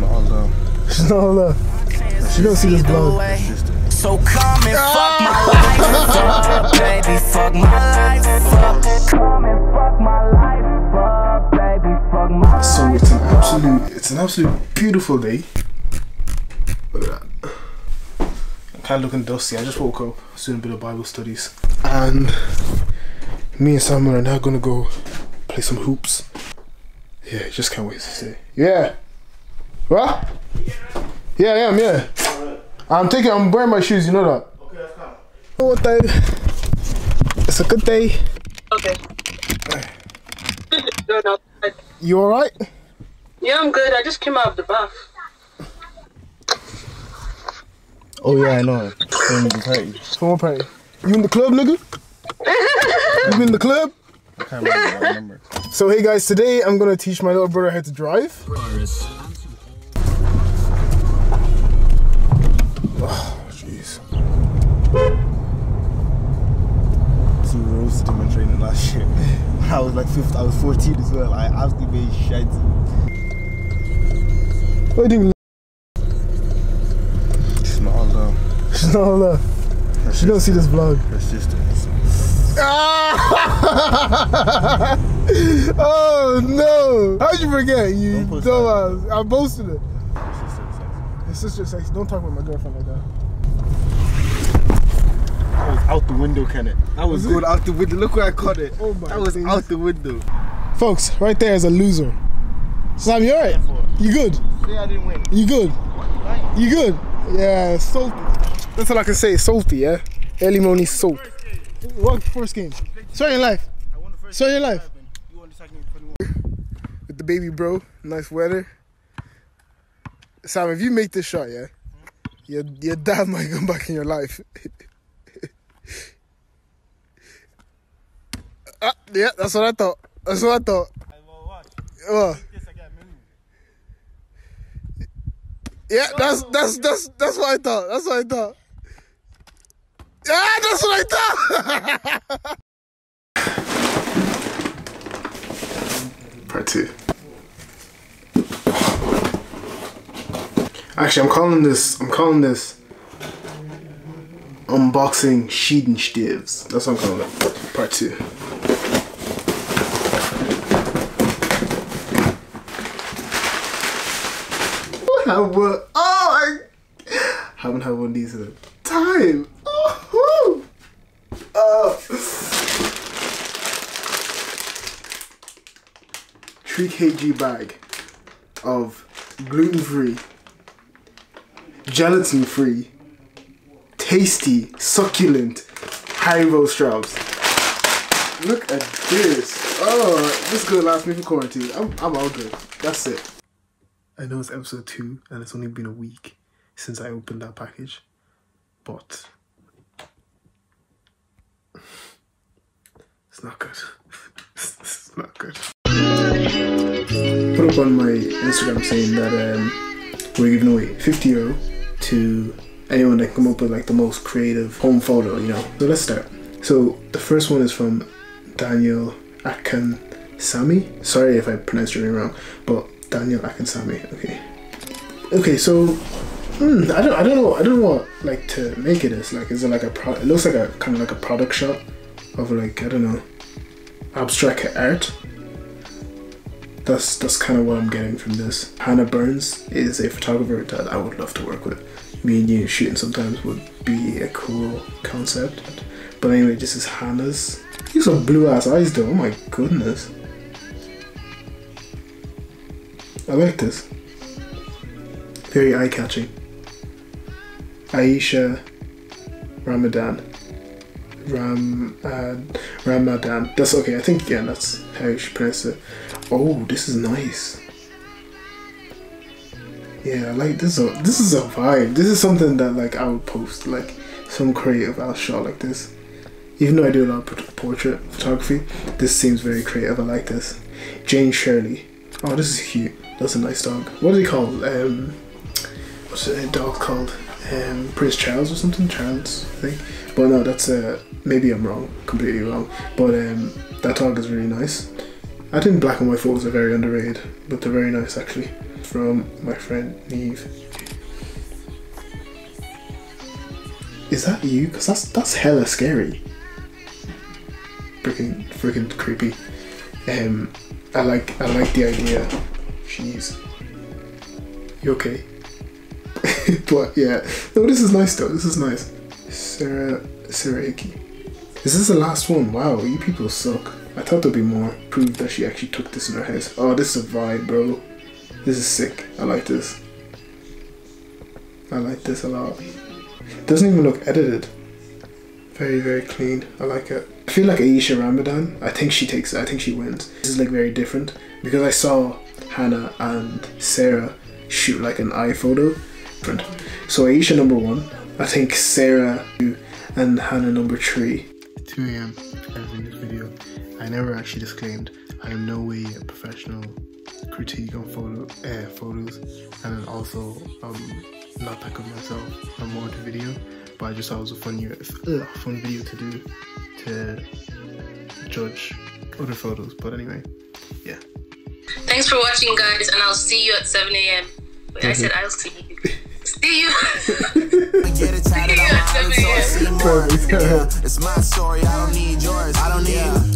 not all love. She's not all love. She don't see this vlog. So come and fuck my life up, baby. Fuck my life up. Come and fuck my life up, baby. Fuck my So it's an absolute, it's an absolute beautiful day. Look at that. I'm kind of looking dusty. I just woke up, was doing a bit of Bible studies, and me and Samuel are now gonna go play some hoops. Yeah, just can't wait to stay. Yeah. What? Yeah, I am. Yeah. I'm taking. I'm wearing my shoes. You know that. Okay, that's fine. What day? It's a good day. Okay. no, no. You all right? Yeah, I'm good. I just came out of the bath. Oh yeah, I know. From the party. Come on, party. You in the club, nigga? you in the club? I can't remember. I remember. So hey guys, today I'm gonna teach my little brother how to drive. Oh, jeez. See, we roasted him in training last year. When I was like 15, I was 14 as well. I absolutely made shit. What do you? She's not. She's not all love. Her She don't see this vlog. Her sister. Ah! oh no! How'd you forget? You dumbass. I posted it. Her sister is sexy. Sister's sexy. Don't talk about my girlfriend like that. That was out the window, Kenneth. That was, Was it? good out the window. Look where I caught it. Oh my That was days. out the window. Folks, right there is a loser. Sam, you alright? You good? Say I didn't win. You good? You good? Yeah, salty. That's all I can say. Salty, yeah? Early morning salt. What first game? Sorry your life. I won the first Sorry your life. You won the second 21. With the baby bro. Nice weather. Sam, if you make this shot, yeah, your your dad might come back in your life. ah, yeah, that's what I thought. That's what I thought. Oh. Yeah, that's that's that's that's what I thought. That's what I thought. Yeah, that's what I thought. Part two. Actually, I'm calling this. I'm calling this unboxing Sheeden Stivs. That's what I'm calling it. Part two. Oh, I haven't had one of these in a time. Oh, oh. Three kg bag of gluten-free, gelatin-free, tasty, succulent Haribo straws. Look at this. Oh, this is gonna last me for quarantine. I'm, I'm all good. That's it. I know it's episode two and it's only been a week since I opened that package, but it's not good. it's not good. Put up on my Instagram saying that um, we're giving away 50 euro to anyone that come up with like the most creative home photo, you know. So let's start. So the first one is from Daniel Akan Sami. Sorry if I pronounced your name wrong, but Daniel Akan Sami. Okay. Okay, so hmm, I don't I don't know I don't know what like to make it is. like is it like a pro it looks like a kind of like a product shot of like I don't know abstract art that's that's kind of what I'm getting from this. Hannah Burns is a photographer that I would love to work with. Me and you shooting sometimes would be a cool concept. But anyway, this is Hannah's. These are blue ass eyes though. Oh my goodness. I like this. Very eye catching. Aisha Ramadan. Ram uh, Ramadan. That's okay. I think yeah, that's how you should pronounce it. Oh, this is nice. Yeah, I like this. This is a vibe. This is something that like I would post like some creative ass shot like this. Even though I do a lot of portrait photography, this seems very creative. I like this. Jane Shirley. Oh, this is cute. That's a nice dog. What is he called? Um, what's a dog called? Um, Prince Charles or something? Charles, I think. But no, that's uh, maybe I'm wrong, completely wrong. But um, that dog is really nice. I think black and white photos are very underrated, but they're very nice actually. from my friend Neve. Is that you? Cause that's that's hella scary. Freaking freaking creepy. Um, I like I like the idea. Jeez. You okay? but yeah, no, this is nice though. This is nice. Sarah Icky. Is this the last one? Wow, you people suck. I thought there'd be more. Prove that she actually took this in her head. Oh, this is a vibe, bro. This is sick. I like this. I like this a lot. It Doesn't even look edited. Very, very clean. I like it. I feel like Aisha Ramadan. I think she takes. I think she wins. This is like very different because I saw Hannah and Sarah shoot like an eye photo. So Aisha number one. I think Sarah and Hannah number three. 2 a.m. editing this video. I never actually disclaimed I am no way a professional critique on photo uh, photos, and then also um not that good myself. I'm more into video, but I just thought it was a fun year, uh, fun video to do to judge other photos. But anyway, yeah. Thanks for watching, guys, and I'll see you at 7 a.m. Wait, I said I'll see you. it's my story, I don't need yours. I don't need